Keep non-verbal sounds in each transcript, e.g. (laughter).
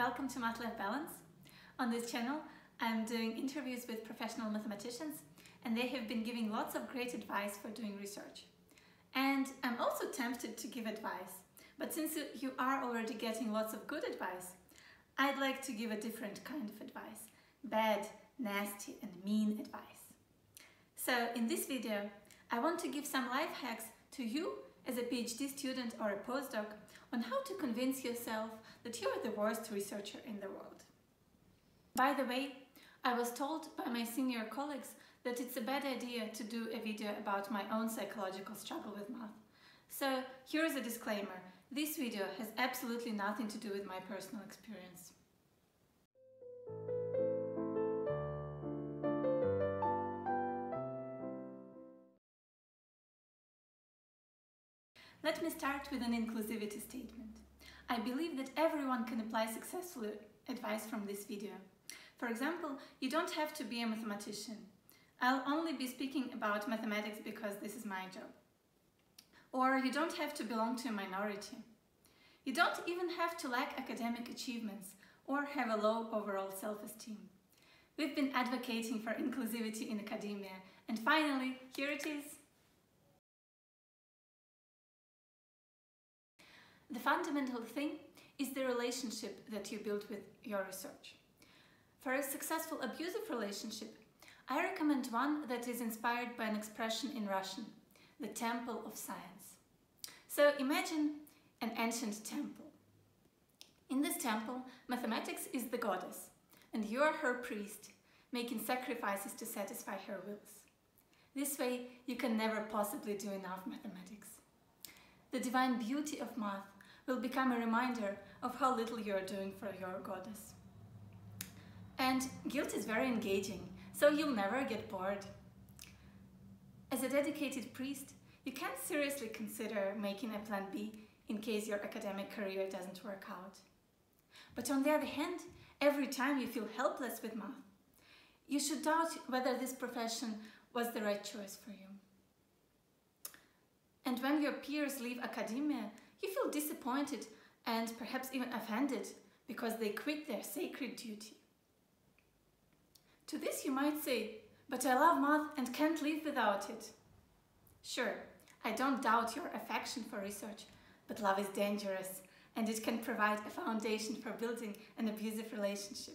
Welcome to Math Life Balance. On this channel, I'm doing interviews with professional mathematicians and they have been giving lots of great advice for doing research. And I'm also tempted to give advice, but since you are already getting lots of good advice, I'd like to give a different kind of advice. Bad, nasty and mean advice. So in this video, I want to give some life hacks to you as a PhD student or a postdoc on how to convince yourself that you are the worst researcher in the world. By the way, I was told by my senior colleagues that it's a bad idea to do a video about my own psychological struggle with math. So here is a disclaimer. This video has absolutely nothing to do with my personal experience. Let me start with an inclusivity statement. I believe that everyone can apply successful advice from this video. For example, you don't have to be a mathematician. I'll only be speaking about mathematics because this is my job. Or you don't have to belong to a minority. You don't even have to lack academic achievements or have a low overall self-esteem. We've been advocating for inclusivity in academia and finally, here it is. The fundamental thing is the relationship that you build with your research. For a successful abusive relationship, I recommend one that is inspired by an expression in Russian, the temple of science. So imagine an ancient temple. In this temple, mathematics is the goddess, and you are her priest, making sacrifices to satisfy her wills. This way, you can never possibly do enough mathematics. The divine beauty of math will become a reminder of how little you are doing for your goddess. And guilt is very engaging, so you'll never get bored. As a dedicated priest, you can seriously consider making a plan B in case your academic career doesn't work out. But on the other hand, every time you feel helpless with math, you should doubt whether this profession was the right choice for you. And when your peers leave academia, you feel disappointed and perhaps even offended because they quit their sacred duty. To this you might say, but I love math and can't live without it. Sure, I don't doubt your affection for research, but love is dangerous and it can provide a foundation for building an abusive relationship.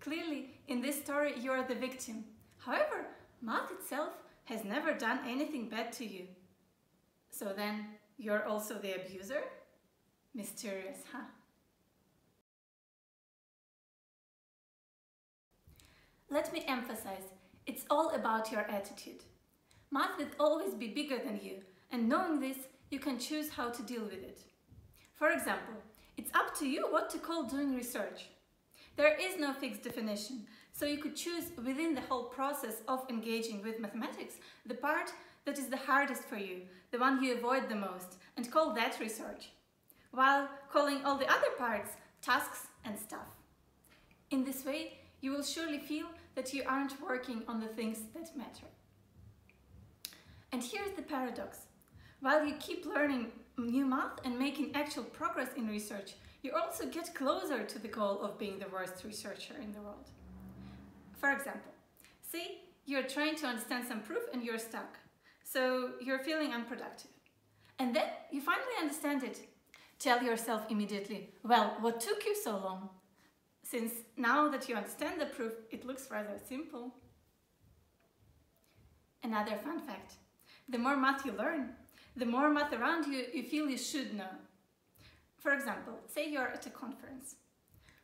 Clearly, in this story, you are the victim. However, math itself has never done anything bad to you. So then, you're also the abuser? Mysterious, huh? Let me emphasize, it's all about your attitude. Math will always be bigger than you, and knowing this, you can choose how to deal with it. For example, it's up to you what to call doing research. There is no fixed definition, so you could choose within the whole process of engaging with mathematics the part that is the hardest for you, the one you avoid the most, and call that research, while calling all the other parts tasks and stuff. In this way, you will surely feel that you aren't working on the things that matter. And here's the paradox. While you keep learning new math and making actual progress in research, you also get closer to the goal of being the worst researcher in the world. For example, say you're trying to understand some proof and you're stuck. So you're feeling unproductive. And then you finally understand it. Tell yourself immediately, well, what took you so long? Since now that you understand the proof, it looks rather simple. Another fun fact. The more math you learn, the more math around you you feel you should know. For example, say you're at a conference.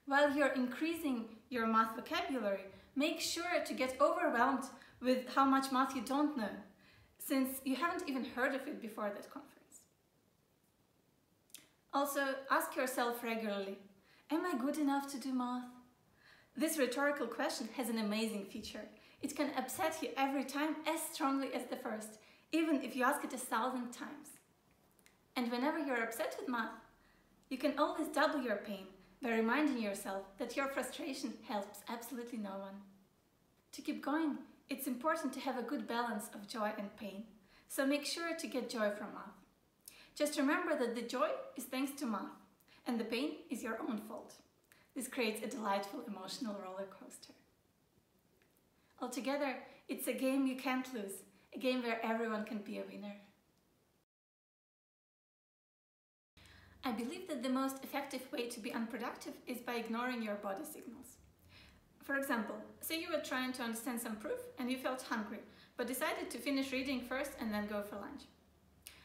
While you're increasing your math vocabulary, make sure to get overwhelmed with how much math you don't know since you haven't even heard of it before that conference. Also, ask yourself regularly, am I good enough to do math? This rhetorical question has an amazing feature. It can upset you every time as strongly as the first, even if you ask it a thousand times. And whenever you're upset with math, you can always double your pain by reminding yourself that your frustration helps absolutely no one. To keep going, it's important to have a good balance of joy and pain, so make sure to get joy from math. Just remember that the joy is thanks to math, and the pain is your own fault. This creates a delightful emotional roller coaster. Altogether, it's a game you can't lose, a game where everyone can be a winner. I believe that the most effective way to be unproductive is by ignoring your body signals. For example, say you were trying to understand some proof and you felt hungry, but decided to finish reading first and then go for lunch.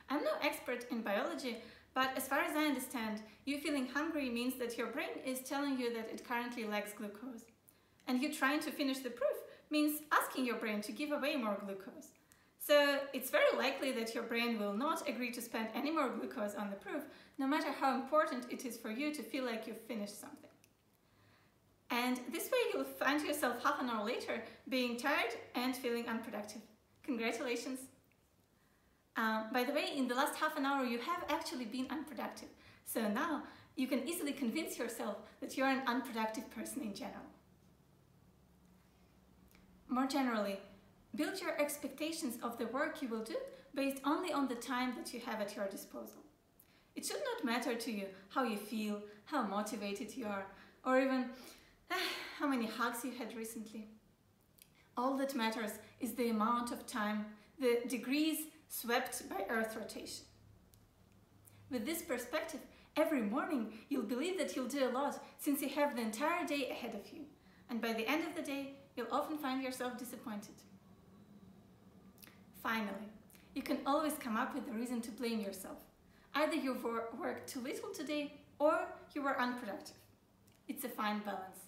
I'm no expert in biology, but as far as I understand, you feeling hungry means that your brain is telling you that it currently lacks glucose. And you trying to finish the proof means asking your brain to give away more glucose. So it's very likely that your brain will not agree to spend any more glucose on the proof, no matter how important it is for you to feel like you've finished something. And this way you'll find yourself half an hour later being tired and feeling unproductive. Congratulations! Um, by the way, in the last half an hour you have actually been unproductive. So now you can easily convince yourself that you're an unproductive person in general. More generally, build your expectations of the work you will do based only on the time that you have at your disposal. It should not matter to you how you feel, how motivated you are, or even (sighs) how many hugs you had recently. All that matters is the amount of time, the degrees swept by Earth rotation. With this perspective, every morning you'll believe that you'll do a lot since you have the entire day ahead of you. And by the end of the day, you'll often find yourself disappointed. Finally, you can always come up with a reason to blame yourself. Either you worked too little today or you were unproductive. It's a fine balance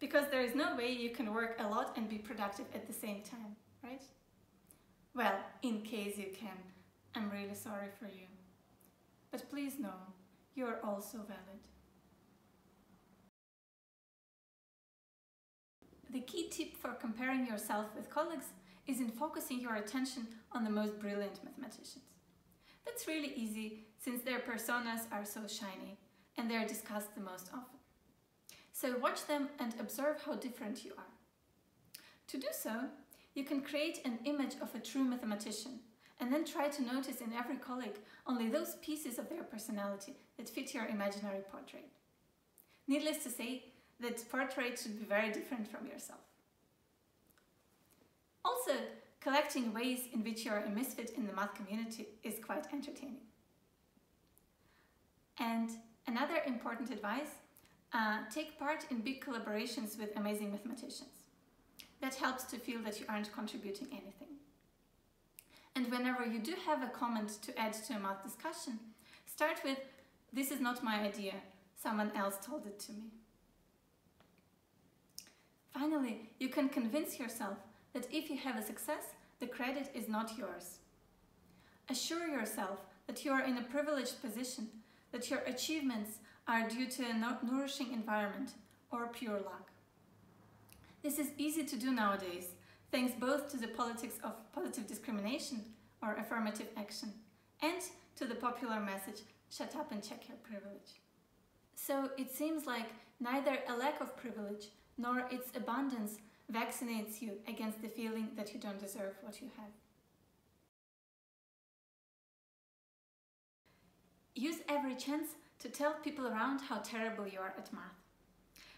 because there is no way you can work a lot and be productive at the same time, right? Well, in case you can, I'm really sorry for you. But please know, you are also valid. The key tip for comparing yourself with colleagues is in focusing your attention on the most brilliant mathematicians. That's really easy since their personas are so shiny and they're discussed the most often. So watch them and observe how different you are. To do so, you can create an image of a true mathematician and then try to notice in every colleague only those pieces of their personality that fit your imaginary portrait. Needless to say, that portrait should be very different from yourself. Also, collecting ways in which you're a misfit in the math community is quite entertaining. And another important advice, uh, take part in big collaborations with amazing mathematicians. That helps to feel that you aren't contributing anything. And whenever you do have a comment to add to a math discussion, start with, this is not my idea, someone else told it to me. Finally, you can convince yourself that if you have a success, the credit is not yours. Assure yourself that you are in a privileged position, that your achievements are due to a nourishing environment or pure luck. This is easy to do nowadays, thanks both to the politics of positive discrimination or affirmative action and to the popular message, shut up and check your privilege. So it seems like neither a lack of privilege nor its abundance vaccinates you against the feeling that you don't deserve what you have. Use every chance to tell people around how terrible you are at math.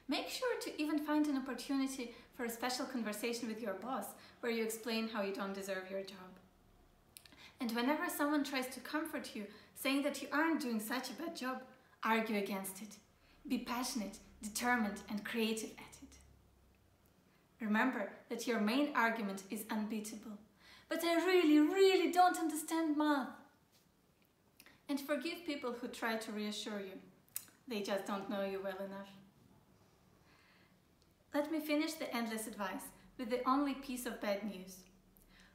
Make sure to even find an opportunity for a special conversation with your boss where you explain how you don't deserve your job. And whenever someone tries to comfort you, saying that you aren't doing such a bad job, argue against it. Be passionate, determined and creative at it. Remember that your main argument is unbeatable. But I really, really don't understand math. And forgive people who try to reassure you. They just don't know you well enough. Let me finish the endless advice with the only piece of bad news.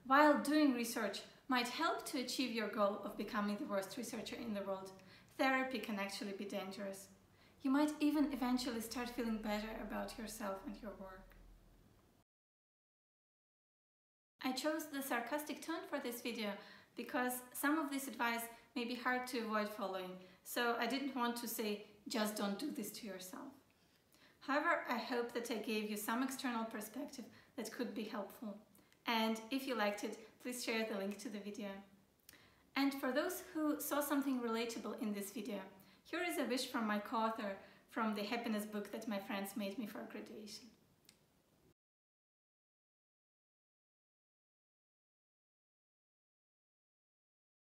While doing research might help to achieve your goal of becoming the worst researcher in the world, therapy can actually be dangerous. You might even eventually start feeling better about yourself and your work. I chose the sarcastic tone for this video because some of this advice may be hard to avoid following, so I didn't want to say, just don't do this to yourself. However, I hope that I gave you some external perspective that could be helpful. And if you liked it, please share the link to the video. And for those who saw something relatable in this video, here is a wish from my co-author from the happiness book that my friends made me for graduation.